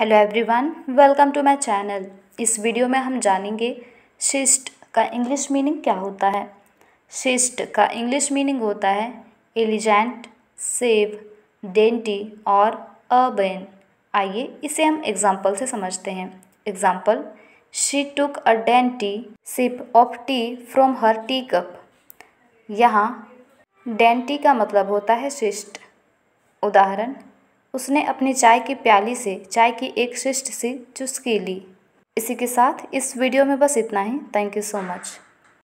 Hello everyone welcome to my channel इस video में हम जानेंगे शिष्ट का इंग्लिश मीनिंग क्या होता है। शिष्ट का इंग्लिश मीनिंग होता है एलिजेंट सेव डेंटी और अबेन आइए इसे हम एग्ज़ाम्पल से समझते हैं। Example she took a dainty sip of tea from her tea cup यहाँ डेंटी का मतलब होता है शिष्ट उदाहरण उसने अपनी चाय की प्याली से चाय की एक शिष्ट सी चुस्की ली। इसी के साथ इस वीडियो में बस इतना ही। Thank you so much